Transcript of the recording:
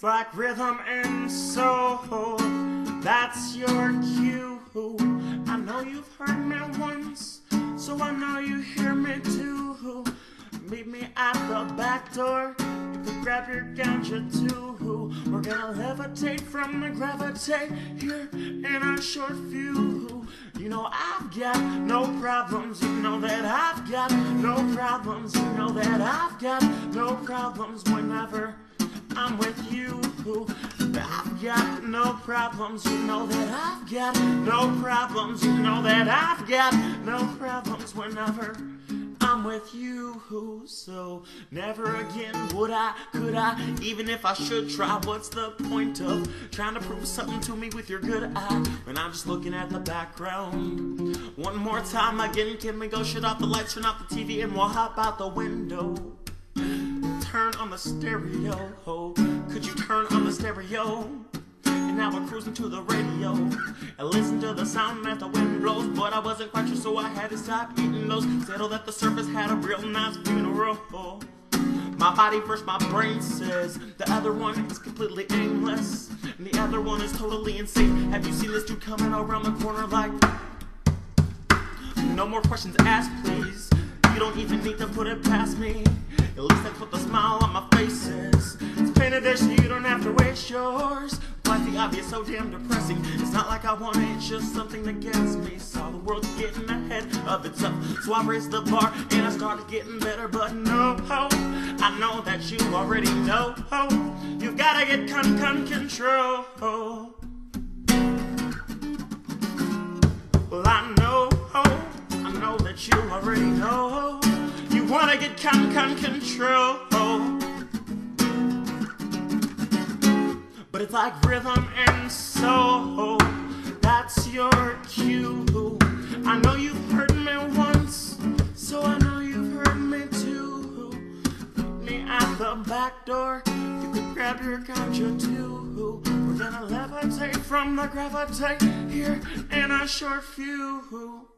It's like rhythm and soul. That's your cue. I know you've heard me once, so I know you hear me too. Meet me at the back door. You can grab your ganja too. We're gonna levitate from the gravitate here in a short view. You know I've got no problems. You know that I've got no problems. You know that I've got no problems whenever no problems. You know that I've got no problems. You know that I've got no problems whenever. I'm with you, so never again would I, could I, even if I should try. What's the point of trying to prove something to me with your good eye when I'm just looking at the background? One more time again, can we go shut off the lights, turn off the TV, and we'll hop out the window? Turn on the stereo. Could you turn on the stereo? And now we're cruising to the radio and listen to the sound as the wind blows. But I wasn't quite sure, so I had to stop eating those. Settled that the surface had a real nice funeral. My body first, my brain says the other one is completely aimless, and the other one is totally insane. Have you seen this dude coming around the corner like? No more questions asked, please. You don't even need to put it past me. At least that's what the smile on my face is. It's painted so you don't have to waste yours. Like the obvious, so damn depressing. It's not like I want it, it's just something that gets me. Saw the world getting ahead of itself. So I raised the bar and I started getting better. But no, hope. I know that you already know. You've gotta get con con control. Well, I know, I know that you already know. You wanna get con con control. It's like rhythm and soul. That's your cue. I know you've heard me once, so I know you've heard me too. Meet me at the back door. You can grab your ganja too. We're gonna levitate from the gravitate here in a short few.